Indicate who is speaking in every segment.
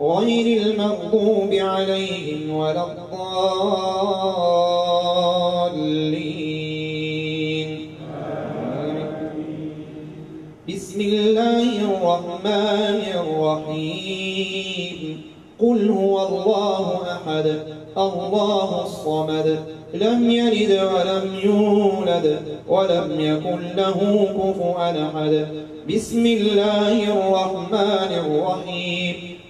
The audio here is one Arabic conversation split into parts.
Speaker 1: غير المغضوب عليهم ولا الضالين. بسم الله الرحمن الرحيم. قل هو الله أحد الله الصمد لم يلد ولم يولد ولم يكن له كفوا أحد. بسم الله الرحمن الرحيم.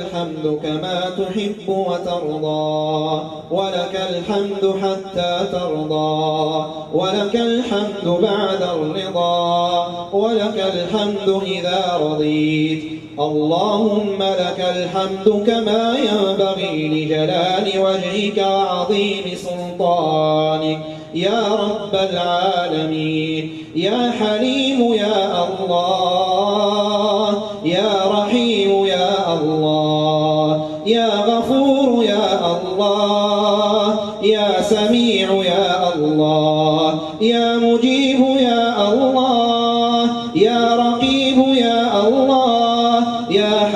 Speaker 1: الحمد كما تحب وترضى ولك الحمد حتى ترضى ولك الحمد بعد الرضا ولك الحمد إذا رضيت. اللهم لك الحمد كما ينبغي لجلال وجهك وعظيم سلطانك. يا رب العالمين يا حليم يا الله يا رحيم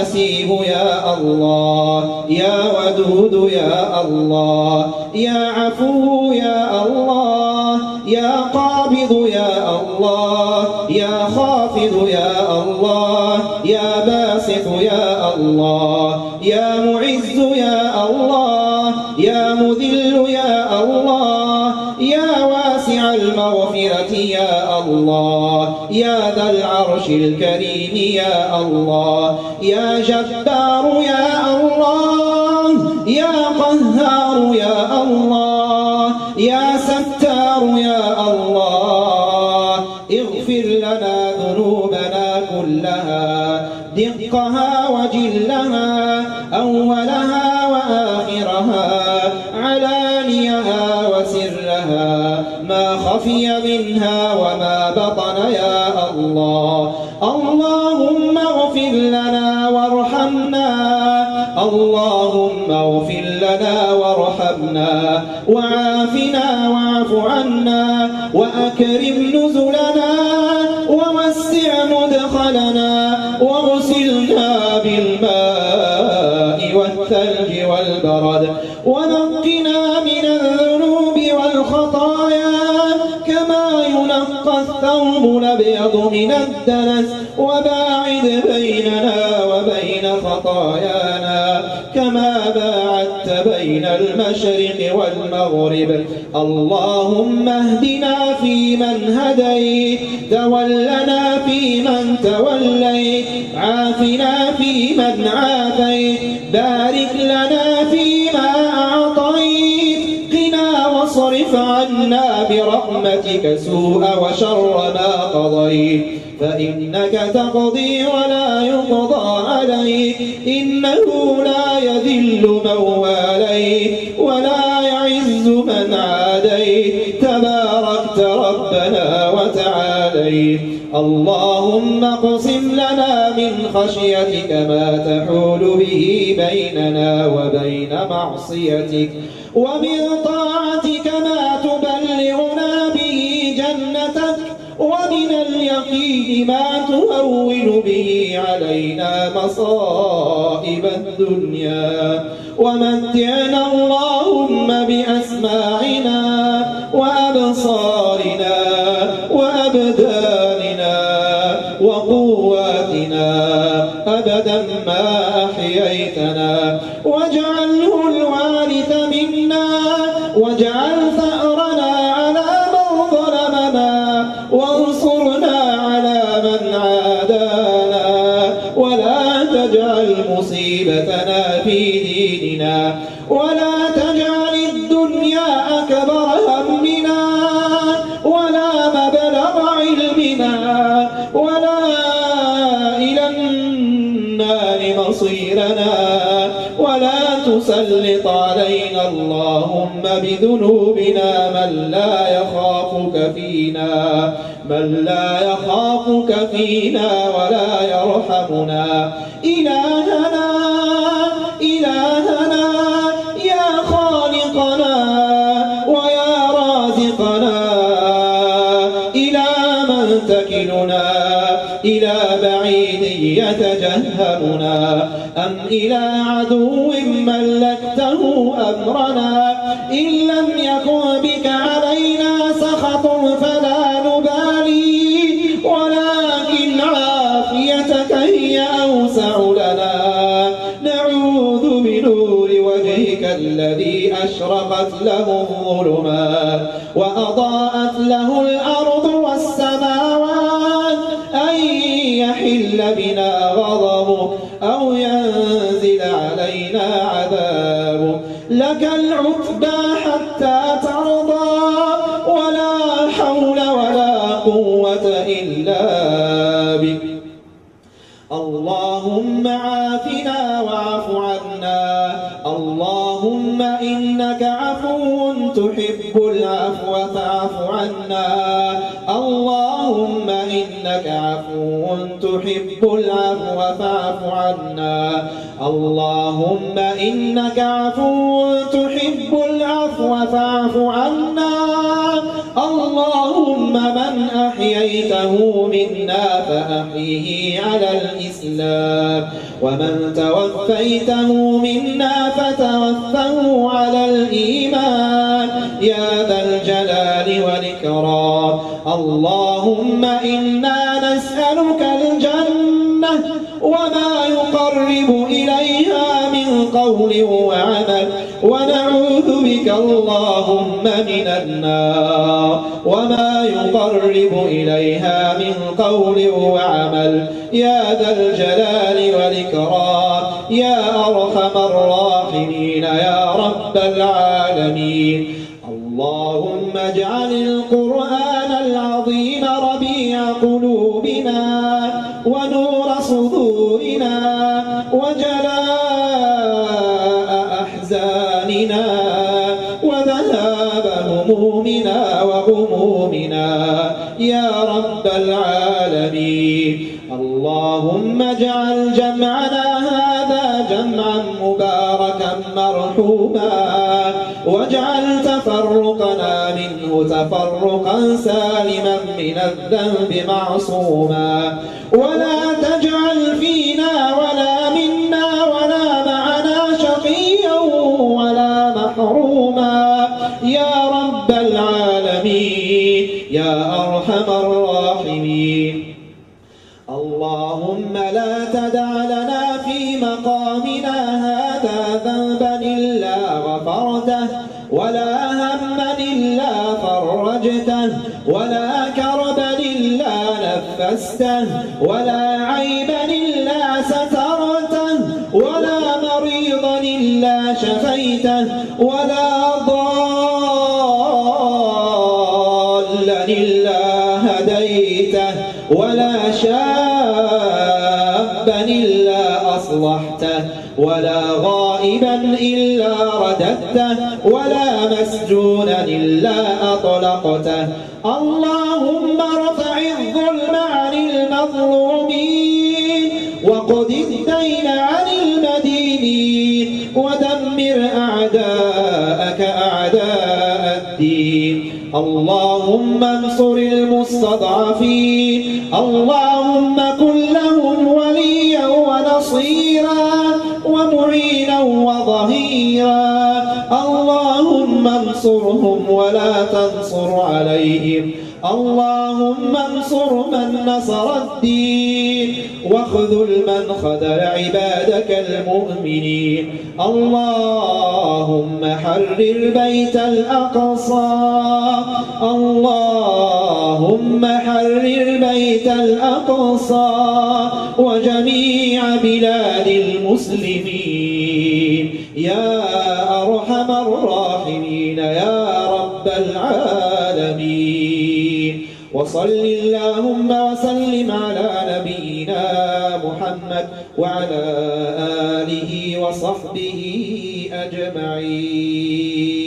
Speaker 1: حسيب يا الله يا ودود يا الله يا عفو يا الله يا قابض يا الله يا خافض يا الله يا باسط يا الله يا معز المغفرة يا الله. يا ذا العرش الكريم يا الله. يا جبار يا الله. يا قهار يا الله. يا ستار يا الله. اغفر لنا ذنوبنا كلها. دقها وجلها أولها وآخرها. ما خفي منها وما بطن يا الله. اللهم اغفر لنا وارحمنا. اللهم اغفر لنا وارحمنا. وعافنا واعف عنا. وأكرم نزلنا. ووسع مدخلنا. واغسلنا بالماء والثلج والبرد. ونقنا من الذنوب ينقى الثوب الأبيض من الدنس وباعد بيننا وبين خطايانا كما باعدت بين المشرق والمغرب. اللهم اهدنا فيمن هديت تولنا فيمن توليت عافنا فيمن عافيت بارك لنا فيما عنا برحمتك سوء وشر ما قضيت فإنك تقضي ولا يقضى عليك إنه لا يذل من واليت ولا يعز من عاديت تباركت ربنا وتعاليت. اللهم اقسم لنا من خشيتك ما تحول به بيننا وبين معصيتك ومن طاعتك علينا مصائب الدنيا. ومتعنا اللهم بأسماعنا ولا إلى النار مصيرنا ولا تسلط علينا اللهم بذنوبنا من لا يخافك فينا من لا يخافك فينا ولا يرحمنا. إلهنا إلى عدو ملكته أمرنا. إن لم يكن بك علينا سخط فلا نبالي. ولكن عافيتك هي أوسع لنا. نعوذ بنور وجهك الذي أشرقت له الظلمات وأضاءت له ينزل علينا عذابك لك العتبى حتى ترضى ولا حول ولا قوة إلا بك. اللهم عافنا واعف عنا. اللهم إنك عفو تحب العفو فاعف عنا. اللهم إنك عفو تحب العفو فاعف عنا. اللهم إنك عفو تحب العفو فاعف عنا. اللهم من أحييته منا فأحيه على الإسلام. ومن توفيته منا فتوفه على الإيمان. يا ذا الجلال والإكرام. اللهم إنا وعمل ونعوذ بك اللهم من النار. وما يقرب إليها من قول وعمل. يا ذا الجلال والإكرام. يا أرحم الراحمين. يا رب العالمين. اللهم اجعل القرآن العظيم ربيع قلوبنا ونور صدورنا مباركا مرحوما واجعل تفرقنا منه تفرقا سالما من الذنب معصوما. ولا تجعل فينا ولا منا ولا معنا شقيا ولا محروما. يا رب العالمين يا أرحم الراحمين. اللهم لا تدع لنا في مقامنا غفرته ولا هما إلا فرجته ولا كربا إلا نفسته ولا عيبا إلا سترته ولا رددته ولا مسجونا إلا أطلقته. اللهم ارفع الظلم عن المظلومين وقد الدين عن المدينين ودمر أعداءك أعداء الدين. اللهم انصر المستضعفين. اللهم كن اللهم انصر من نصر الدين واخذل من خذل عبادك المؤمنين. اللهم حرر بيت الأقصى. اللهم حرر بيت الأقصى وجميع بلاد المسلمين. يا وصل اللهم وسلم على نبينا محمد وعلى آله وصحبه أجمعين.